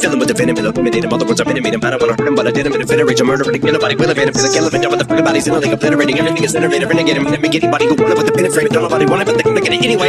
Filling with the venom, illuminating all the words I've been made innovating. I don't wanna hurt him, but I did him in a fit a rage. I'm murdering, nobody will evade him. Feel like elephant, Double the fucking bodies, and a league. obliterating. Everything is innovative, renegade him. Make anybody who wanted to put the pen in frame. Don't nobody want it, but they're gonna get it anyway.